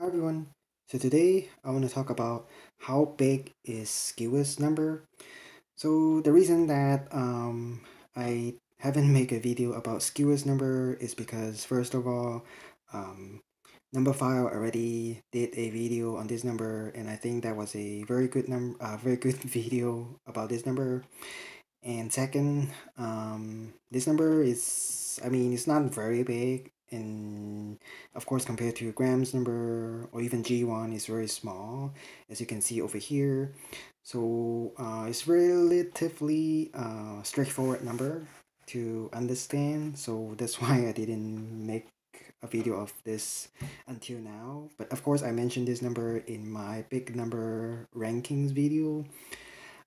Hi everyone. So today I want to talk about how big is Skewes number. So the reason that um, I haven't made a video about Skewes number is because first of all, um, Numberphile already did a video on this number and I think that was a very good number, uh, very good video about this number. And second, um, this number is, I mean, it's not very big and of course compared to Graham's number or even G1 is very small as you can see over here. So uh, it's relatively uh, straightforward number to understand. So that's why I didn't make a video of this until now. But of course I mentioned this number in my big number rankings video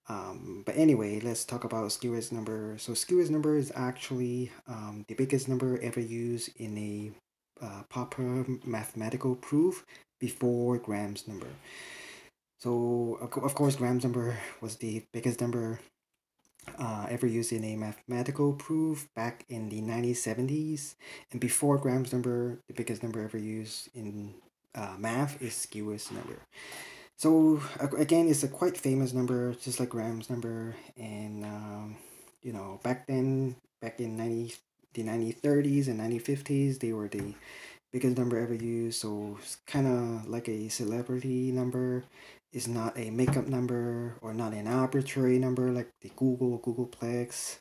um, but anyway, let's talk about Skewes number. So Skewes number is actually um, the biggest number ever used in a uh, proper mathematical proof before Graham's number. So of course, Graham's number was the biggest number uh, ever used in a mathematical proof back in the 1970s. And before Graham's number, the biggest number ever used in uh, math is Skewes number. So again, it's a quite famous number, just like Graham's number. And um, you know, back then, back in 90, the 1930s and 1950s, they were the biggest number ever used. So it's kind of like a celebrity number. It's not a makeup number or not an arbitrary number like the googol googolplex.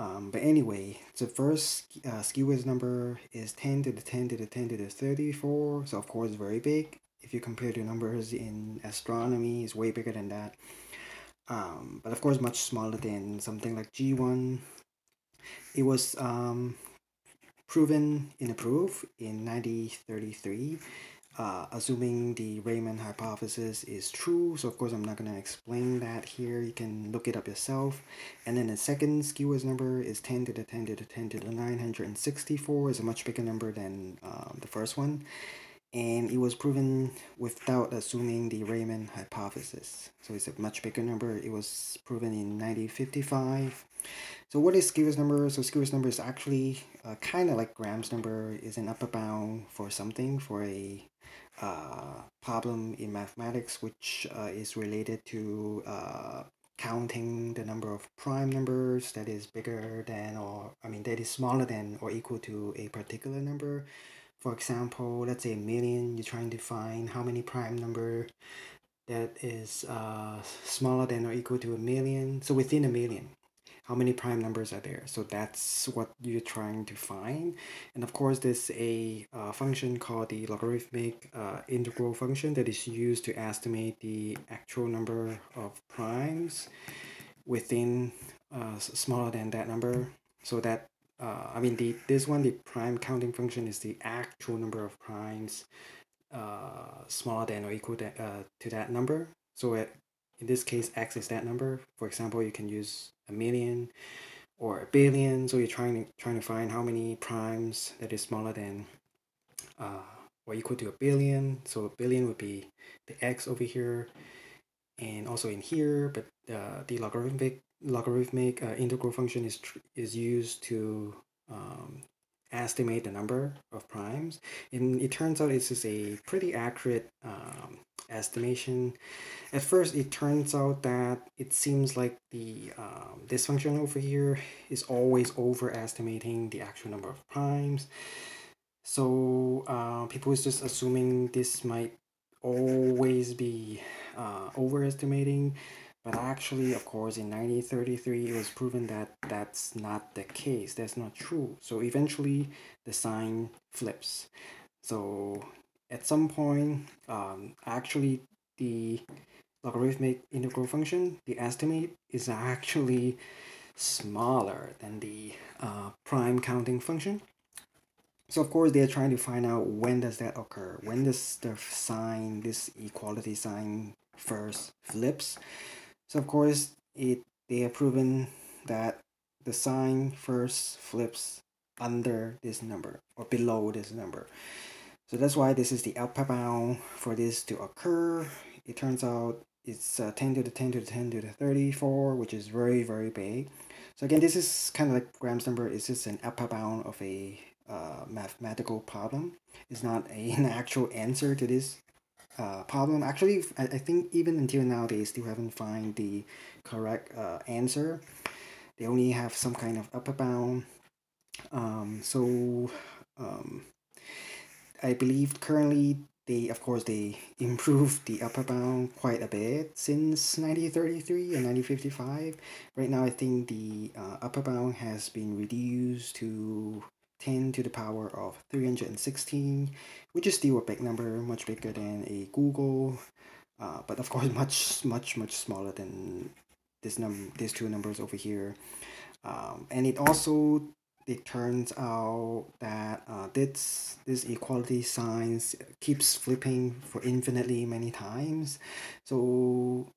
Um, but anyway, the first uh, number is 10 to the 10 to the 10 to the 34. So of course, very big if you compare the numbers in astronomy is way bigger than that. Um, but of course much smaller than something like G1 it was um, proven in a proof in 1933 uh, assuming the Riemann hypothesis is true so of course I'm not going to explain that here. You can look it up yourself. And then the second Skewes number is 10 to the 10 to the 10 to the 964 is a much bigger number than um, the first one and it was proven without assuming the Riemann hypothesis. So it's a much bigger number. It was proven in 1955. So what is Skewes number? So Skewes number is actually uh, kind of like Graham's number is an upper bound for something, for a uh, problem in mathematics, which uh, is related to uh, counting the number of prime numbers that is bigger than or I mean that is smaller than or equal to a particular number for example let's say a million you're trying to find how many prime number that is uh, smaller than or equal to a million. So within a million how many prime numbers are there? So that's what you're trying to find. And of course there's a uh, function called the logarithmic uh, integral function that is used to estimate the actual number of primes within uh, smaller than that number. So that uh, I mean the this one the prime counting function is the actual number of primes uh, smaller than or equal to, uh, to that number. So it, in this case x is that number. For example you can use a million or a billion. So you're trying to trying to find how many primes that is smaller than uh, or equal to a billion. So a billion would be the x over here and also in here but uh, the logarithmic logarithmic uh, integral function is is used to um, estimate the number of primes. And it turns out it's just a pretty accurate um, estimation. At first it turns out that it seems like the um, this function over here is always overestimating the actual number of primes. So uh, people is just assuming this might always be uh, overestimating but actually, of course, in 1933, it was proven that that's not the case. That's not true. So eventually, the sign flips. So at some point, um, actually, the logarithmic integral function, the estimate, is actually smaller than the uh, prime counting function. So of course they're trying to find out when does that occur? When does the sign, this equality sign first flips? So of course, it they have proven that the sign first flips under this number or below this number. So that's why this is the upper bound for this to occur. It turns out it's uh, 10 to the 10 to the 10 to the 34, which is very, very big. So again, this is kind of like Graham's number. It's just an upper bound of a uh, mathematical problem. It's not a, an actual answer to this uh, problem. Actually, I, I think even until now, they still haven't find the correct uh, answer. They only have some kind of upper bound. Um, so um, I believe currently they of course they improved the upper bound quite a bit since 1933 and 1955 right now i think the uh, upper bound has been reduced to 10 to the power of 316 which is still a big number much bigger than a googol uh, but of course much much much smaller than this num these two numbers over here. Um, and it also it turns out that uh, this this equality signs keeps flipping for infinitely many times. So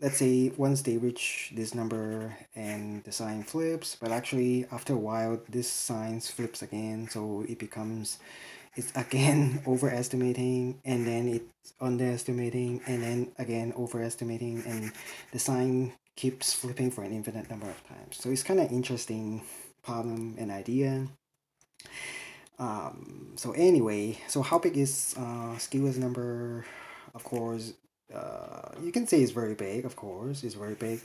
let's say once they reach this number and the sign flips but actually after a while this sign flips again. So it becomes it's again overestimating and then it's underestimating and then again overestimating and the sign keeps flipping for an infinite number of times. So it's kind of interesting problem and idea. Um, so anyway so how big is uh, number? Of course uh, you can say it's very big of course it's very big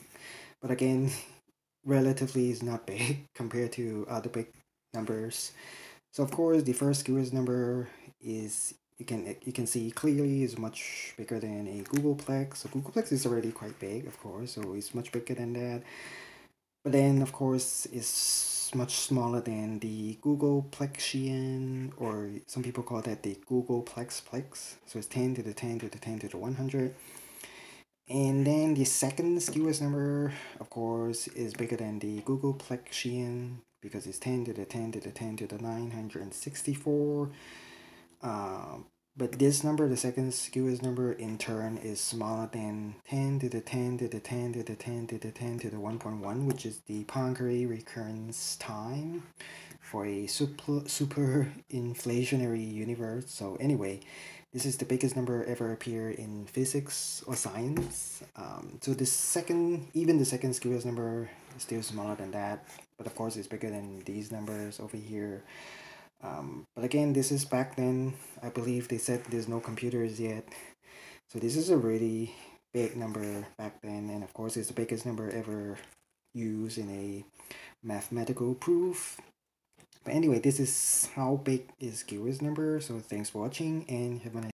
but again relatively is not big compared to other big numbers so of course the first Skewes number is you can you can see clearly is much bigger than a googolplex. so Googolplex is already quite big of course so it's much bigger than that but then of course it's much smaller than the googolplexian or some people call that the googolplexplex so it's 10 to the 10 to the 10 to the 100 and then the second Skewes number of course is bigger than the googolplexian because it's 10 to the 10 to the 10 to the 964 um, but this number, the second Skewes number, in turn is smaller than 10 to the 10 to the 10 to the 10 to the 10 to the 1.1, which is the Poincare recurrence time for a super, super inflationary universe. So anyway, this is the biggest number ever appear in physics or science. Um, so the second, even the second Skewes number is still smaller than that. But of course, it's bigger than these numbers over here. Um, but again, this is back then. I believe they said there's no computers yet. So this is a really big number back then. And of course, it's the biggest number ever used in a mathematical proof. But anyway, this is how big is Skewes number. So thanks for watching and have a nice